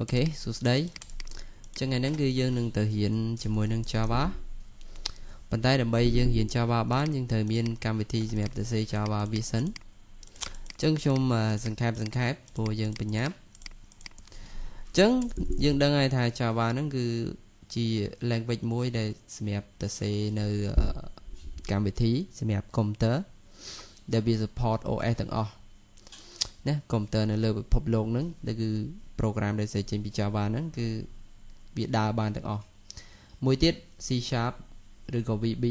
អូខេសួស្តីចឹងថ្ងៃហ្នឹងគឺយើងនឹងទៅរៀនជាមួយនឹង Java ប៉ុន្តែដើម្បីយើងរៀន Java បានយើងត្រូវមានកម្មវិធីសម្រាប់ទៅសេ Java វាសិនចឹងខ្ញុំសង្ខេបសង្ខេបព្រោះយើងបញ្ញាប់ចឹងយើងដឹងហើយថា Java ហ្នឹងគឺជា language មួយដែលសម្រាប់ទៅសេនៅកម្មវិធីសម្រាប់ computer ដែលវា support OS ទាំងអស់ណា computer នៅលើពិភពលោកហ្នឹងដែលគឺ program ដែលសេចេញពី Java ហ្នឹងគឺវាដើរបានទាំងអស់មួយទៀត C# ឬក៏ VB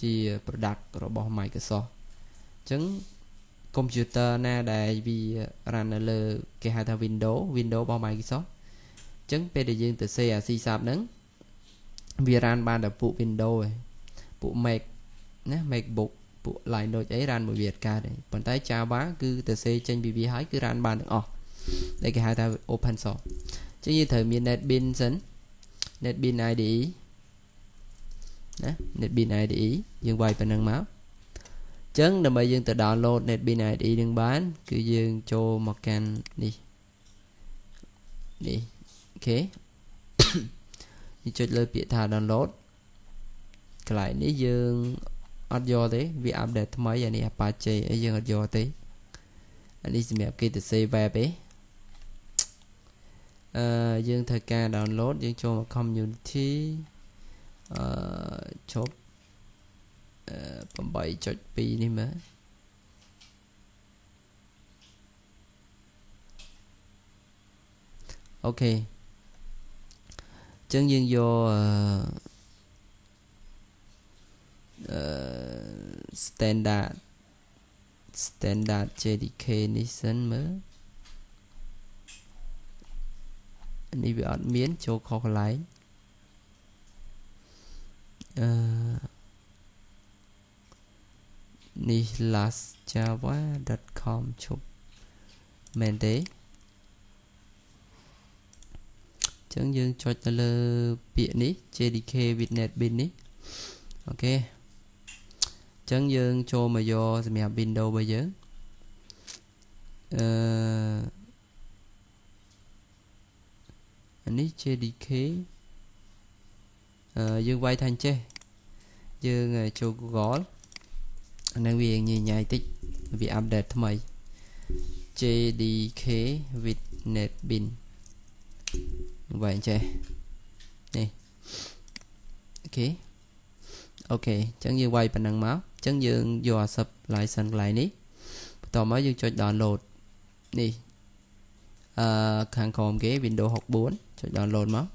ជា product របស់ Microsoft អញ្ចឹង computer ណាដែលវា run នៅលើគេហៅថា Windows Windows របស់ Microsoft អញ្ចឹងពេលដែលយើងទៅសេអា C# ហ្នឹងវា run បានតែពួក Windows ឯងពួក Mac ណា MacBook ពួក Linux អី run មួយវាអត់កើតទេប៉ុន្តែ Java គឺទៅសេចេញពីវាហើយគឺ run បានទាំងអស់ ដែលគេហៅថា open source ចឹងយើងត្រូវមាន NetBeans សិន NetBeans IDE ណា NetBeans IDE យើងវាយប៉ុណ្ណឹងមកចឹងដើម្បីយើងទៅ download NetBeans IDE នឹងបាន គឺយើងចូលមកកាន់នេះនេះអូខេយើងចុចលើពាក្យថា download កន្លែងនេះយើងអត់យកទេវា update ថ្មីអានេះ Apache អីយើងអត់យកទេអានេះសម្រាប់គេទៅ save web ទេ អឺយើងត្រូវការ download យើងចូលមក community អឺជប់8.2នេះមើលអូខេចឹងយើងយកអឺ standard standard JDK នេះសិនមើល នេះវាអត់មានចូលខុសកន្លែងអឺនេះ lastjava.com ជប់មែនទេចឹងយើងចុចទៅលើពាក្យនេះ JDK with NetBeans នេះអូខេចឹងយើងចូលមកយកសម្រាប់ Windows របស់យើងអឺ អានេះ JDK អឺយើងវាយថាអញ្ចេះយើងចូល Google អានឹងវាញញ៉ៃតិចវា update ថ្មី JDK with NetBeans វាយអញ្ចេះនេះអូខេអូខេអញ្ចឹងយើងវាយប៉ុណ្ណឹងមកអញ្ចឹងយើងយកអា sub license កន្លែងនេះបន្តមកយើងចុច download នេះ អឺខាងក្រោមគេ Windows 64ចុច download មក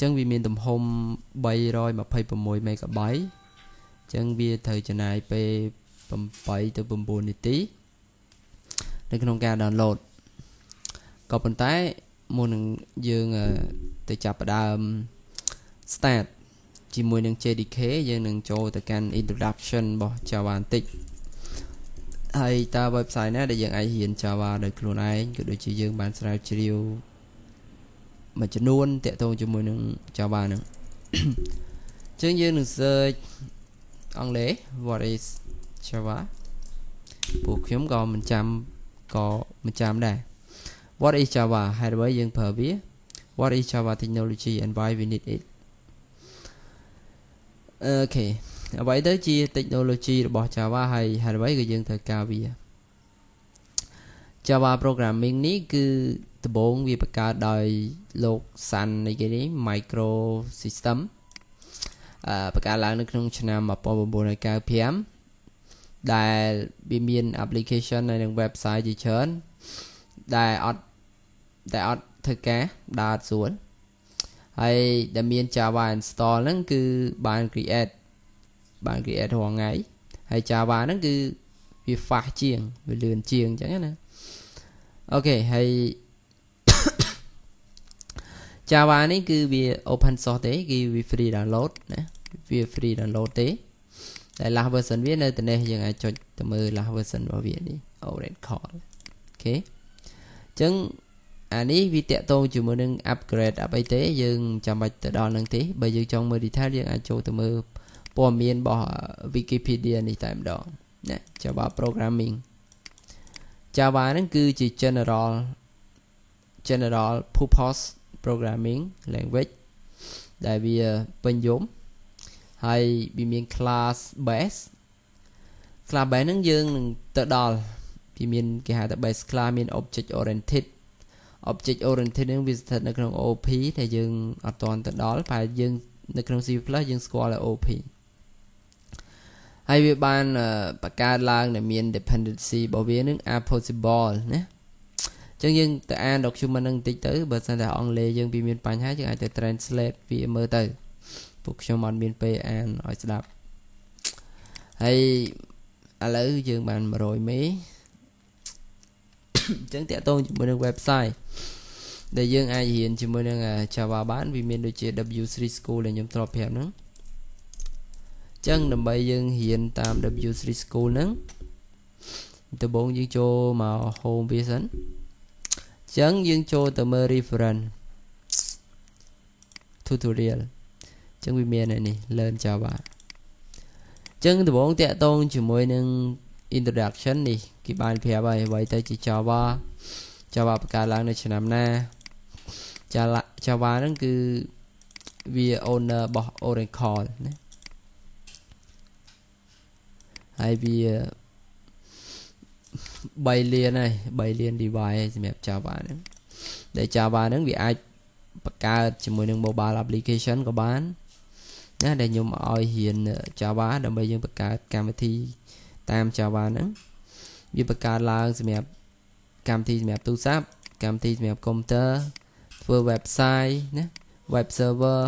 ចឹងវាមានទំហំ326 MB ចឹងវាត្រូវចំណាយពេល8ទៅ9នាទីនៅក្នុងការ download ក៏ប៉ុន្តែមុននឹងយើងទៅចាប់ផ្ដើម start ជាមួយនឹង JDK យើងនឹងចូលទៅកាន់ introduction របស់ Java បន្តិច ហើយតើ website ណាដែលយើងអាចរៀន Java ដោយខ្លួនឯងក៏ដូចជាយើងបានស្រាវជ្រាវមួយចំនួនតាក់ទងជាមួយនឹង Java ហ្នឹងអញ្ចឹងយើងនឹង search អង់គ្លេស what is Java ពួកខ្ញុំក៏មិនចាំក៏មិនចាំដែរ what is Java ហេតុអ្វីយើងប្រើវា what is Java technology and why we need it អូខេ អ្វីទៅជា technology របស់ Java ហើយហេតុអ្វីក៏យើងត្រូវការវា Java programming នេះគឺដំបូងវាបង្កើតដោយលោកសាន់នៃគេនេះ Micro System អឺបង្កើតឡើងនៅក្នុងឆ្នាំ1995ដែលវាមាន application នៅនឹង website ជាច្រើនដែលអត់ដែលអត់ធ្វើការដើរស្រួលហើយដែលមាន Java install ហ្នឹងគឺបាន create បាន create រាល់ថ្ងៃហើយ Java ហ្នឹងគឺវា fast ជាងវាលឿនជាងអញ្ចឹងណាអូខេហើយ Java នេះគឺវា open source ទេគឺវា free download ណាវា free download ទេតែ last version វានៅតែនេះយើងអាចចុចទៅមើល last version របស់វានេះ Orange Call អូខេអញ្ចឹងអានេះវាតាក់ទងជាមួយនឹង upgrade អីទេយើងចាំបាច់ទៅដល់នឹងទេបើយើងចង់មើល detail យើងអាចចូលទៅមើល ព័ត៌មានរបស់ Wikipedia នេះតែម្ដងណា Java programming Java ហ្នឹងគឺជា general general purpose programming language ដែលវាពេញយមហើយវាមាន class base class base ហ្នឹងយើងនឹងទៅដល់វាមានគេហៅថា base class មាន object oriented object oriented ហ្នឹងវាស្ថិតនៅក្នុង OP ដែលយើងអត់ទាន់ទៅដល់តែយើងនៅក្នុង C+ យើងស្គាល់តែ OP ហើយវាបានបង្កើតឡើងដែលមាន dependency របស់វានឹង are possible ណាអញ្ចឹងយើងទៅអាន document ហ្នឹងបន្តិចទៅបើសិនតែអង់គ្លេសយើងវាមានបញ្ហាយើងអាចទៅ translate វាមើលទៅពួកខ្ញុំអត់មានពេលអានឲ្យស្ដាប់ហើយឥឡូវយើងបាន100មេអញ្ចឹងតាក់ទងជាមួយនឹង website ដែលយើងអាចរៀនជាមួយនឹង Java បានវាមានដូចជា W3 School ដែលខ្ញុំធ្លាប់ប្រាប់ហ្នឹងអញ្ចឹងដើម្បីយើងរៀនតាម W3 School ហ្នឹងដំបូងយើងចូលមក home វាសិនអញ្ចឹងយើងចូលទៅមើល reference tutorial អញ្ចឹងវាមាននេះ learn Java អញ្ចឹងដំបូងតាក់ទងជាមួយនឹង introduction នេះគេបានប្រាប់ហើយអ្វីទៅជា Java Java បង្កើតឡើងនៅឆ្នាំណា Java Java ហ្នឹងគឺវា owner របស់ Oracle ណា ហើយវា3លានហើយ3លាន device សម្រាប់ Java ហ្នឹងដែល Java ហ្នឹងវាអាចបង្កើតជាមួយនឹង mobile application ក៏បានណាដែលខ្ញុំឲ្យរៀន Java ដើម្បីយើងបង្កើតកម្មវិធីតាម Java ហ្នឹងវាបង្កើតឡើងសម្រាប់កម្មវិធីសម្រាប់ទូរស័ព្ទកម្មវិធីសម្រាប់កុំព្យូទ័រធ្វើ website ណា web server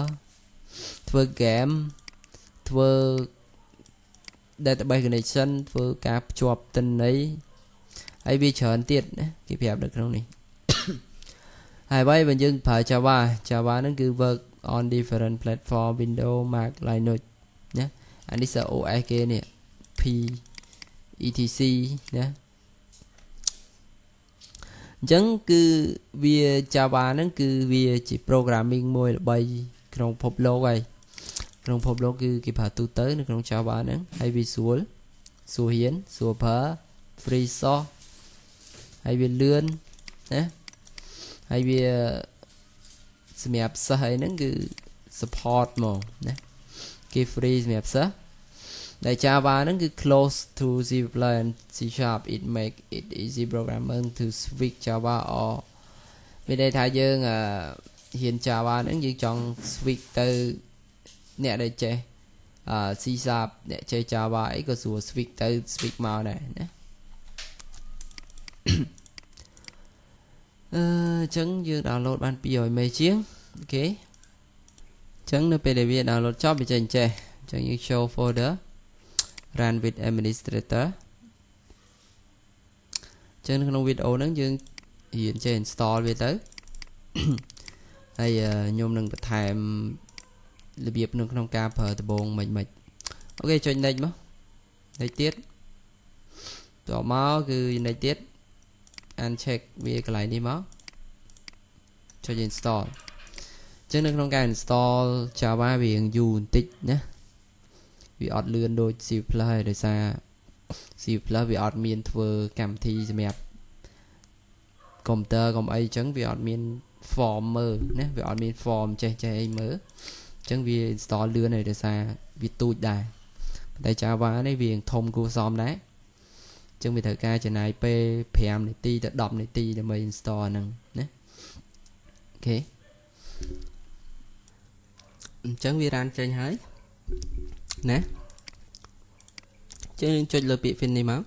ធ្វើ game ធ្វើ database connection ធ្វើការភ្ជាប់ទិន្នន័យហើយវាច្រើនទៀតណាគេប្រាប់នៅក្នុងនេះហើយបើបើយើងប្រើ Java Java ហ្នឹងគឺ work on different platform Windows Mac Linux ណាអានេះសើ OS គេនេះ P etc ណាអញ្ចឹងគឺវា Java ហ្នឹងគឺវាជា programming មួយល្បីក្នុងពិភពលោកហើយ ក្នុងពិភពលោកគឺគេប្រើទូទៅនៅក្នុង Java ហ្នឹងហើយវាស្រួលស្រួលរៀនស្រួលប្រើ free source ហើយវាលឿនណាហើយវាសម្រាប់សិស្សអីហ្នឹងគឺ support មកណាគេ free សម្រាប់សិស្សដែល Java ហ្នឹងគឺ close to C++ and C Sharp it make it easy programmer to switch Java or មានន័យថាយើងហ៊ាន Java ហ្នឹងយើងចង់ switch ទៅ អ្នកដែលចេះអឺ C Sharp អ្នកចេះ Java អីក៏ស្រួល switch ទៅ switch មកដែរណាអឺអញ្ចឹងយើង download បាន200 MB ជាងអូខេអញ្ចឹងនៅពេលដែលវា download ចប់វាចេះចេះអញ្ចឹងយើង show folder run with administrator ចឹងក្នុងវីដេអូហ្នឹងយើងរៀនចេះ install វាទៅហើយខ្ញុំនឹងបន្ថែម របៀបនៅក្នុងការប្រើដបងមិនមិនអូខេចុច next មក next ទៀតតមកគឺ next ទៀត uncheck វាកន្លែងនេះមកចុច install ចឹងនៅក្នុងការ install Java វាយូរបន្តិចណាវាអត់លឿនដូច C+ ហើយដោយសារ C+ វាអត់មានធ្វើកម្មវិធីសម្រាប់កុំព្យូទ័រកុំអីចឹងវាអត់មាន form មើលណាវាអត់មាន form ចេះចេះអីមើល ចឹងវា install លឿនហើយដោយសារវាទូចដែរតែ Java នេះវាធំគួរសមដែរចឹងវាត្រូវការចំណាយពេល5នាទីទៅ10នាទីដើម្បី install ហ្នឹងណាអូខេអញ្ចឹងវារានចេញហើយណាចឹងយើងចុចលើពាក្យ fin នេះមក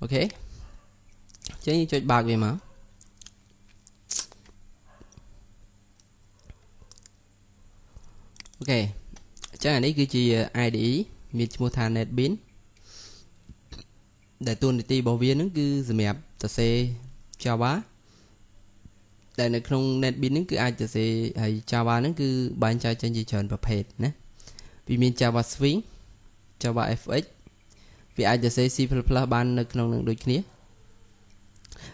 អូខេចឹងយើងចុចបើកវាមក ខេអញ្ចឹងអានេះគឺជា IDE មានឈ្មោះថា NetBeans ដែលតួនាទីរបស់វានឹងគឺសម្រាប់សរសេរ Java ដែលនៅក្នុង NetBeans ហ្នឹងគឺអាចសរសេរហើយ Java ហ្នឹងគឺបែងចែកចេញជាច្រើនប្រភេទណាវាមាន Java Swing Java FX វាអាចសរសេរ C++ បាននៅក្នុងនឹងដូចគ្នា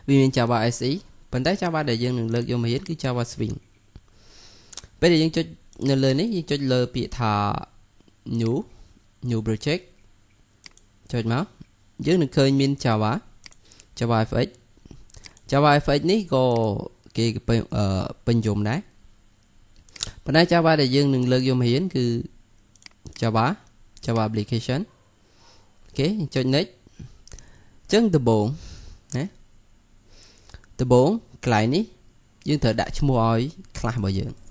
វាមាន Java SE ប៉ុន្តែ Java ដែលយើងនឹងលើកយកមករៀនគឺ Java Swing ពេលដែលយើងចុច នៅលើនេះយើងចុចលើពាក្យថា new new project ចុចមកយើងនឹងឃើញមាន Java JavaFX JavaFX នេះក៏គេពេញយមដែរប៉ុន្តែ Java ដែលយើងនឹងលើកយកមករៀនគឺ Java Java application អូខេចុច next អញ្ចឹងដំបូងណាដំបូងកន្លែងនេះយើងត្រូវដាក់ឈ្មោះឲ្យ class របស់យើង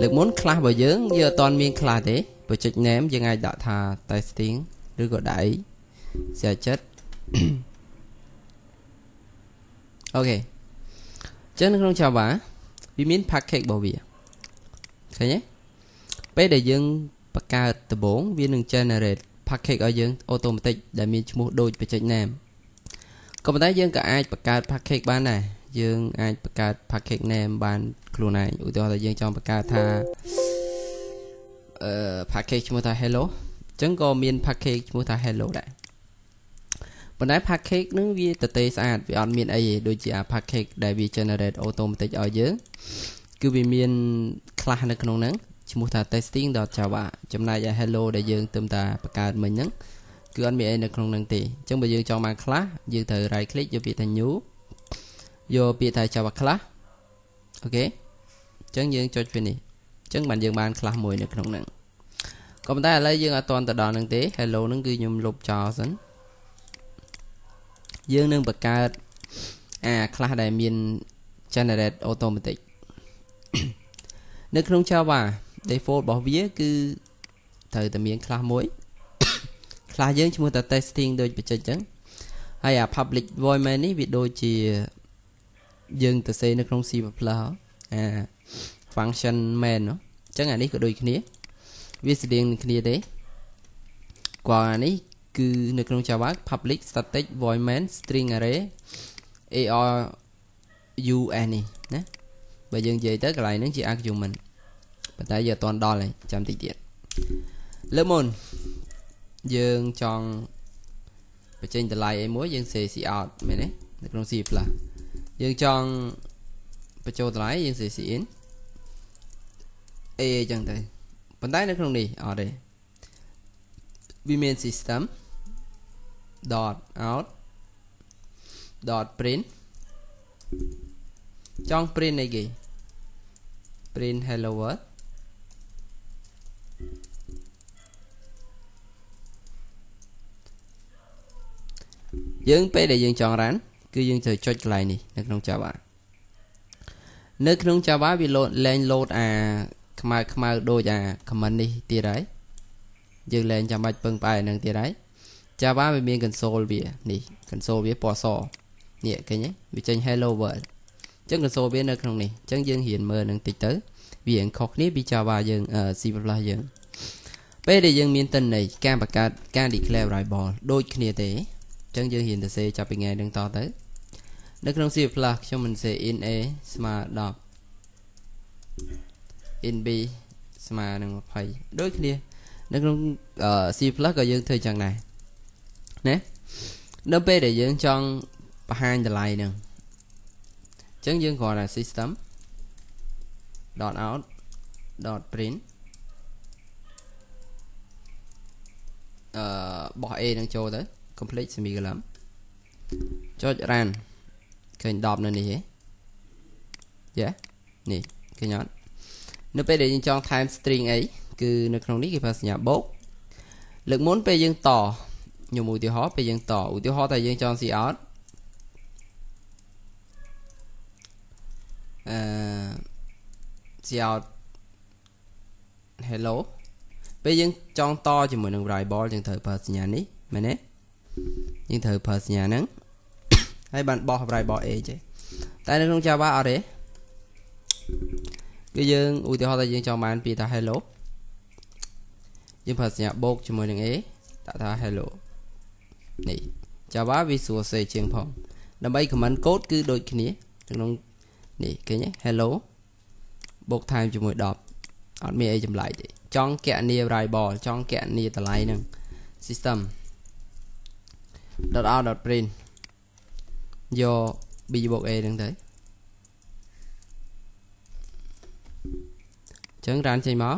លើកមុន class របស់យើងយើងអត់ទាន់មាន class ទេបើចុច name យើងអាចដាក់ថា testing ឬក៏ដាក់អីស្អាចិត្តអូខេចឹងនៅក្នុង Java វាមាន package របស់វាឃើញទេពេលដែលយើងបង្កើតដំបូងវានឹង generate package ឲ្យយើង automatic ដែលមានឈ្មោះដូចបច្ចេក name ក៏ប៉ុន្តែយើងក៏អាចបង្កើត package បានដែរ យើងអាចបង្កើត package name បានខ្លួនឯងឧទាហរណ៍ថាយើងចង់បង្កើតថាអឺ package ឈ្មោះថា hello អញ្ចឹងក៏មាន package ឈ្មោះថា hello ដែរប៉ុន្តែ package នឹងវាទទេស្អាតវាអត់មានអីទេដូចជាអា package ដែលវា generate automatic ឲ្យយើងគឺវាមាន class នៅក្នុងហ្នឹងឈ្មោះថា testing.java ចំណែកឯ hello ដែលយើងទើបតាបង្កើតមិញហ្នឹងគឺអត់មានអីនៅក្នុងហ្នឹងទេអញ្ចឹងបើយើងចង់បាន class យើងត្រូវ right click យកពាក្យថា new យកពាក្យថា java class អូខេអញ្ចឹងយើងចុច finish អញ្ចឹងបានយើងបាន class មួយនៅក្នុងហ្នឹងក៏ប៉ុន្តែឥឡូវយើងអត់ទាន់ទៅដល់ហ្នឹងទេ hello ហ្នឹងគឺខ្ញុំលុបចោលសិនយើងនឹងបង្កើតអា class ដែលមាន generate automatic នៅក្នុង Java default របស់វា គឺត្រូវតែមាន class មួយ class យើងឈ្មោះថា testing ដូចបច្ចេកចឹងហើយអា public void main នេះវាដូចជា យើងទៅសេនៅក្នុង C++ អា function main អញ្ចឹងអានេះក៏ដូចគ្នា វាស្តៀងគ្នាទេគាត់អានេះគឺនៅក្នុង Java public static void main string array arun នេះណាបើយើងនិយាយទៅកន្លែងហ្នឹងជា argument ប៉ុន្តែយើងអត់ទាន់ដល់ទេចាំតិចទៀតលើមុនយើងចង់បញ្ចេញតម្លៃអីមួយយើងសេ C out មែនទេនៅក្នុង C+ យើងចង់បញ្ចូលតម្លៃយើងសេ C in អីអញ្ចឹងទៅប៉ុន្តែនៅក្នុងនេះអត់ទេវាមាន system dot out dot print ចង់ print អីគេ print hello world យើងពេលដែលយើងចង់រ៉ាន គឺយើងត្រូវចុចកន្លែងនេះនៅក្នុង Java នៅក្នុង Java វាលោតលែងលោតអាខ្មៅខ្មៅដូចអា comment នេះទៀតហើយយើងលែងចាំបាច់ពឹងផ្អែកនឹងទៀតហើយ Java វាមាន console វានេះ console វាពណ៌សនេះឃើញទេវាចេញ hello world អញ្ចឹង console វានៅក្នុងនេះអញ្ចឹងយើងរៀនមើលនឹងតិចទៅវារៀងខុសគ្នាពី Java យើង C++ យើងពេលដែលយើងមានតិន័យការបង្កើតការ declare variable ដូចគ្នាទេអញ្ចឹងយើងរៀនទៅសេចាប់ពីថ្ងៃនឹងតទៅ នៅក្នុង C++ ខ្ញុំមិនសេ in a ស្មើ10 in b ស្មើនឹង20ដូចគ្នានៅក្នុង C+ ក៏យើងធ្វើចឹងដែរណានៅពេលដែលយើងចង់បង្ហាញតម្លៃហ្នឹងអញ្ចឹងយើងគ្រាន់តែ system .out .print អឺបោះ A នឹងចូលទៅ complete semicolon ចុច run ឃើញ10នៅនេះហ៎យ៉ានេះឃើញអត់នៅពេលដែលយើងចង់ថែម string អីគឺនៅក្នុងនេះគេប្រើសញ្ញាបូកលើកមុនពេលយើងតខ្ញុំឧទាហរណ៍ពេលយើងតឧទាហរណ៍តែយើងចង់ see out អឺ see out hello ពេលយើងចង់តជាមួយនឹង variable យើងត្រូវប្រើសញ្ញានេះមែនទេយើងត្រូវប្រើសញ្ញាហ្នឹង ហើយបានបោះ variable a ចេះតែនៅក្នុង Java អត់ទេគឺយើងឧទាហរណ៍ថាយើងចង់បានពាក្យថា hello យើងប្រើសញ្ញាបូកជាមួយនឹង a ដាក់ថា hello នេះ Java វាស្រួលសេជាងផងដើម្បី comment code គឺដូចគ្នាក្នុងនេះឃើញទេ hello បូក time ជាមួយ10អត់មានអីចម្លែកទេចង់កណនី variable ចង់កណនីតម្លៃហ្នឹង system .out.print យក b បូក a ហ្នឹងទៅអញ្ចឹង run ចេញមក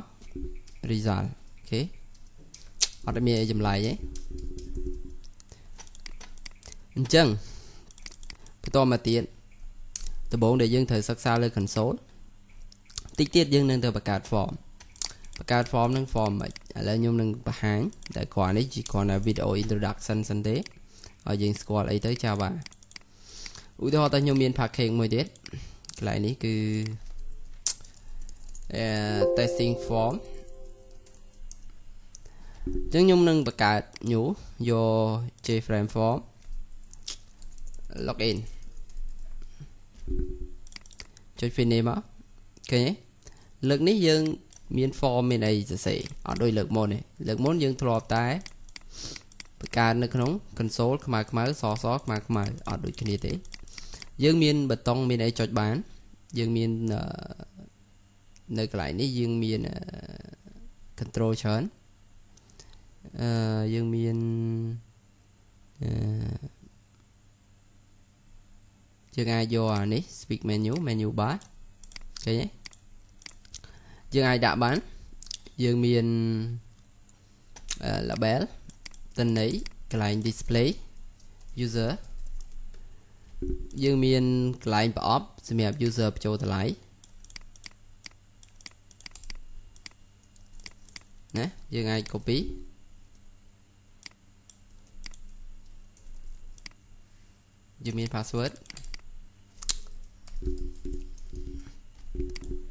result អូខេអត់មានអីចម្លែកទេអញ្ចឹងបន្តមកទៀតដំបូងដែលយើងត្រូវសិក្សាលើ console តិចទៀតយើងនឹងទៅបង្កើត form បង្កើត form នឹង form មិនឥឡូវខ្ញុំនឹងបង្ហាញតែគ្រាន់នេះជាគ្រាន់តែ video introduction សិនទេឲ្យយើងស្គាល់អីទៅ Java ឧទាហរណ៍តែខ្ញុំមាន package មួយទៀតកន្លែងនេះគឺ testing form អញ្ចឹងខ្ញុំនឹងបង្កើត new យក JFrame form login ចុច finish មកឃើញទេលើកនេះយើង មាន form មានអីសរសេរអត់ដូចលើកមុនទេលើកមុនយើងធ្លាប់តែបង្កើតនៅក្នុង console ខ្មៅខ្មៅសសខ្មៅខ្មៅអត់ដូចគ្នាទេ យើងមានបតុងមានអីចុចបាន យើងមាននៅកន្លែងនេះយើងមាន control ច្រើនអឺយើងមានអឺយើងអាចយកអានេះ speak menu menu bar ឃើញទេយើងអាចដាក់បានយើងមាន label តន័យកន្លែង display user យើងមានកន្លែងប្រអប់សម្រាប់ user បញ្ចូលតម្លៃណាយើងអាច copy យើងមាន password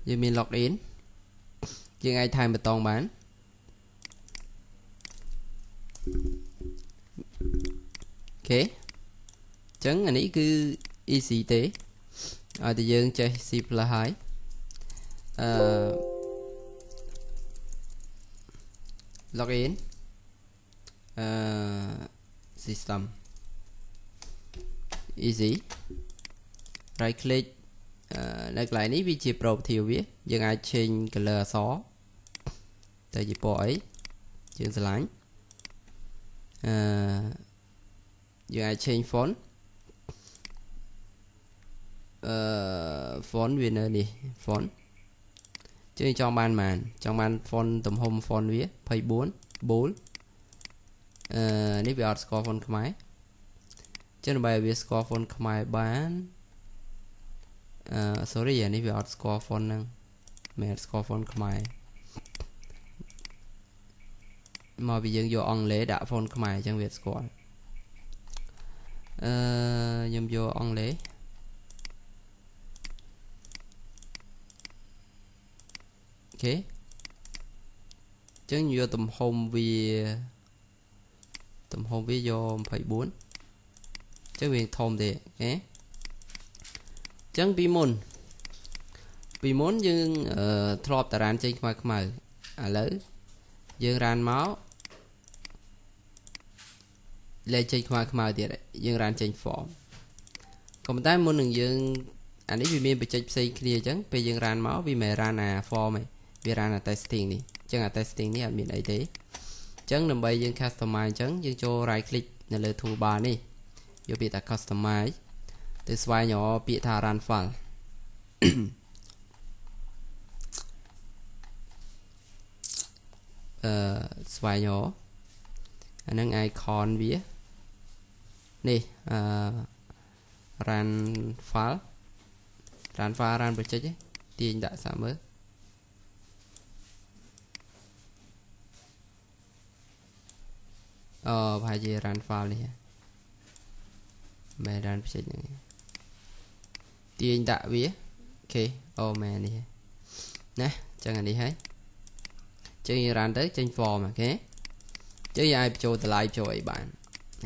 យើងមាន login យើងអាចថែមបតងបានអូខេអញ្ចឹងអានេះគឺ easy ទេឲ្យតែយើងចេះ C+ ហើយអឺ login អឺ system easy right click នៅកន្លែងនេះវាជា property វាយើងអាច change color អក្សរទៅជាពណ៌អីយើងឆ្លាញ់អឺយើងអាច change font អឺ font វានៅនេះ font ជើងចង់បានប៉ុន្មានចង់បាន font ទំហំ font វា24 bold អឺនេះវាអត់ស្គាល់ font ខ្មែរចឹងដើម្បីឲ្យវាស្គាល់ font ខ្មែរបានអឺ sorry អានេះវាអត់ស្គាល់ font ហ្នឹងមិនស្គាល់ font ខ្មែរមកពីយើងយកអង់គ្លេសដាក់ font ខ្មែរអញ្ចឹងវាស្គាល់អឺខ្ញុំយកអង់គ្លេស អូខេអញ្ចឹងយកទំហំវាទំហំវាយក24អញ្ចឹងវាធំទេអូខេចឹងពីមុនពីមុនយើងធ្លាប់តារានចេញខ្មៅខ្មៅឥឡូវយើងរានមកលេខចេញខ្មៅខ្មៅទៀតយើងរានចេញ form ក៏ប៉ុន្តែមុននឹងយើងអានេះវាមានបច្ចេកផ្សេងគ្នាអញ្ចឹងពេលយើងរានមកវាមិនរានអា form ទេ វារានអា testing នេះអញ្ចឹងអា testing នេះអត់មានអីទេអញ្ចឹងដើម្បីយើង customize អញ្ចឹងយើងចូល right click នៅលើ toolbar នេះយកពាក្យថា customize ទៅស្វែងរកពាក្យថា run file អឺស្វែងរកអានឹង icon វានេះអឺ run file run file run បច្ចេកទាញដាក់សាមើល អូប្រហែលជា run file នេះមែន run បច្ចេកហ្នឹងទាញដាក់វាអូខេអូមែននេះណាចឹងអានេះហើយចឹងយើង run ទៅចេញ form អូខេចឹងយើងអាចបញ្ចូលតម្លៃបញ្ចូលអីបាន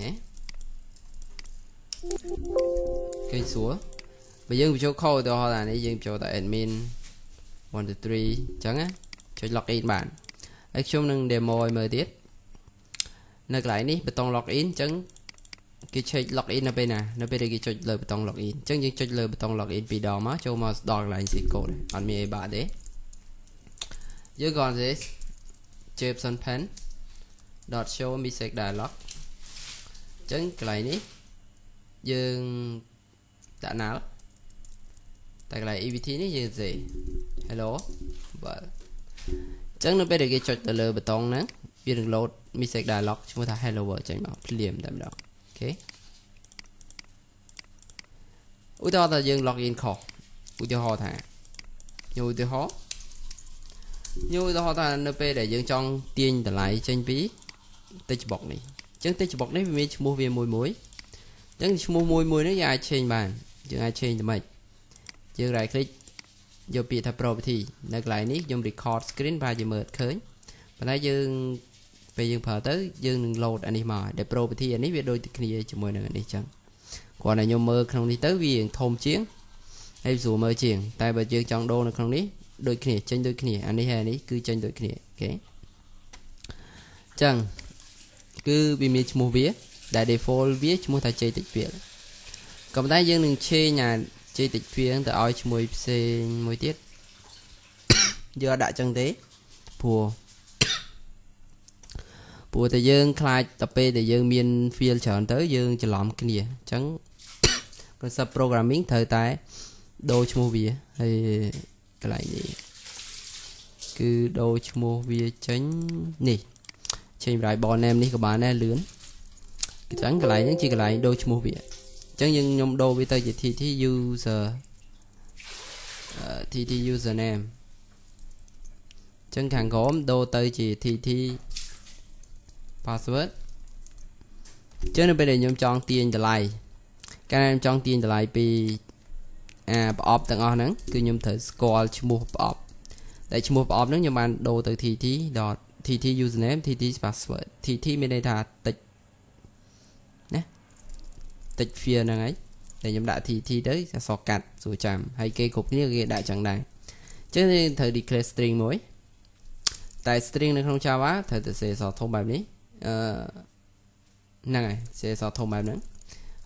ណាឃើញស្រួលបើយើងបញ្ចូល code ទៅហៅថានេះយើងបញ្ចូលតែ admin 1 2 3អញ្ចឹងណាចុច login បានហើយខ្ញុំនឹង demo ឲ្យមើលទៀត នៅកន្លែងនេះប៊ូតុង login អញ្ចឹងគេឆែក login នៅពេលណានៅពេលដែលគេចុចលើប៊ូតុង login អញ្ចឹងយើងចុចលើប៊ូតុង login ពីរដងមកចូលមកដល់កន្លែង C code អត់មានអីបាក់ទេយើងក៏ទេ Jepson pen .show message dialog អញ្ចឹងកន្លែងនេះយើងដាក់ null តែកន្លែង EVT នេះយើងសេ hello បាទអញ្ចឹងនៅពេលដែលគេចុចទៅលើប៊ូតុងហ្នឹងវានឹង load message dialog ឈ្មោះថា hello world ចេញមកភ្លាមតែម្ដងអូខេឧទាហរណ៍ថាយើង login ខុសឧទាហរណ៍ថាខ្ញុំឧទាហរណ៍ខ្ញុំឧទាហរណ៍ថានៅពេលដែលយើងចង់ទាញតម្លៃចេញពី textbox នេះអញ្ចឹង textbox នេះវាមានឈ្មោះវាមួយមួយអញ្ចឹងឈ្មោះមួយមួយនេះយើងអាច change បានយើងអាច change ទៅម៉េចយើង right click យកពាក្យថា property នៅកន្លែងនេះខ្ញុំ record screen ប្រហែលជាមើលឃើញប៉ុន្តែយើង ពេលយើងប្រើទៅយើងនឹង load អានេះមកដែល property អានេះវាដូចគ្នាជាមួយនឹងអានេះចឹងគ្រាន់តែខ្ញុំមើលក្នុងនេះទៅវាធំជាងហើយស្រួលមើលជាង តែបើយើងចង់ដូរនៅក្នុងនេះដូចគ្នាចេញដូចគ្នាអានេះហើយអានេះគឺចេញដូចគ្នាអូខេចឹងគឺវាមានឈ្មោះវាដែល default វាឈ្មោះថា JTIC វាក៏ប៉ុន្តែយើងនឹង change អា JTIC វាទៅឲ្យឈ្មោះផ្សេងមួយទៀតយកដាក់ចឹងទេព្រោះ ព្រោះតែយើងខ្លាចទៅពេលដែលយើងមាន feel ច្រើនទៅយើងច្រឡំគ្នាអញ្ចឹង concept programming ត្រូវតែដូរឈ្មោះវាហើយកន្លែងនេះគឺដូរឈ្មោះវាចេញនេះចេញ variable name នេះក៏បានដែរលឿនអញ្ចឹងកន្លែងហ្នឹងជាកន្លែងដូរឈ្មោះវាអញ្ចឹងយើងខ្ញុំដូរវាទៅជា tt user tt username អញ្ចឹងខាងក្រោមដូរទៅជា tt password អញ្ចឹងនៅពេលដែលខ្ញុំចង់ទាញតម្លៃកាលខ្ញុំចង់ទាញតម្លៃពីអាប្រអប់ទាំងអស់ហ្នឹងគឺខ្ញុំត្រូវស្គាល់ឈ្មោះប្រអប់ដែលឈ្មោះប្រអប់ហ្នឹងខ្ញុំបានដូរទៅ tt. tt username tt password tt មានន័យថាតិចណាតិច fear ហ្នឹងហើយតែខ្ញុំដាក់ tt ទៅអសកាត់ស្រួលចាំហើយគេគ្រប់គ្នាគេដាក់ចឹងដែរអញ្ចឹងត្រូវ declare string មួយតែ string នៅក្នុង Java ត្រូវតែសេអសធំបែបនេះ អឺហ្នឹងហើយសេអសធំបែបហ្នឹង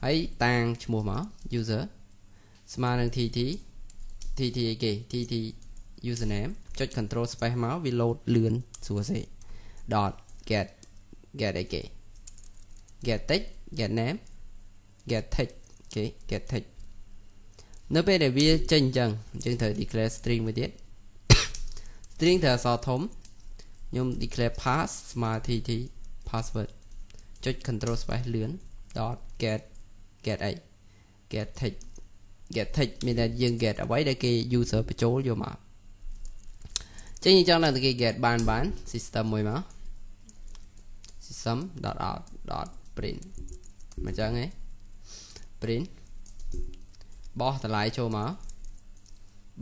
ហើយតាងឈ្មោះមក user ស្មើនឹង tt tt អីគេ tt username ចុច control space មកវា load លឿនស្រួលសេ dot get get អីគេ get text get name get text គេ get text នៅពេលដែលវាចេញអញ្ចឹងយើងត្រូវ declare string មួយទៀត string ត្រូវអក្សរធំខ្ញុំ declare pass ស្មើ tt password ចុច control space លឿន dot get get អី get text get text មានតែយើង get អ្វីដែលគេ user បញ្ចូលយកមកចឹងយើងចង់ដល់គេ get បានបាន system មួយមក system.out.print មកចឹងហ៎ print បោះតម្លៃចូលមក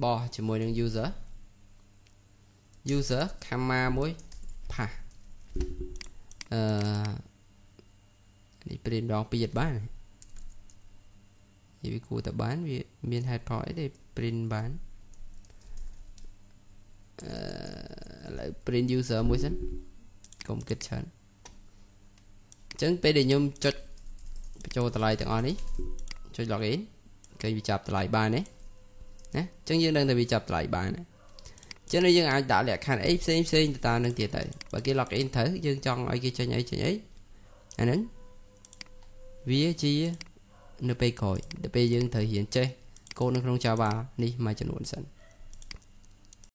បោះជាមួយនឹង user user comma មួយផាស អឺនេះ print ម្ដងពីរទៀតបានវាគួរតែបានវាមាន head point អីទេ print បានអឺឥឡូវ print user មួយសិនកុំគិតច្រើនអញ្ចឹងពេលដែលខ្ញុំចុចបញ្ចូលតម្លៃទាំងអស់នេះចុច login គេវាចាប់តម្លៃបានទេណាអញ្ចឹងយើងដឹងថាវាចាប់តម្លៃបានណា ចឹងយើងអាចដាក់លក្ខខណ្ឌអីផ្សេងផ្សេងទៅតាមនឹងទៀតទៅបើគេ login ត្រូវយើងចង់ឲ្យគេចេញអីចេញអីអាហ្នឹងវាជានៅពេលក្រោយដល់ពេលយើងត្រូវរៀនចេះកូដនៅក្នុង Java នេះមួយចំនួនសិន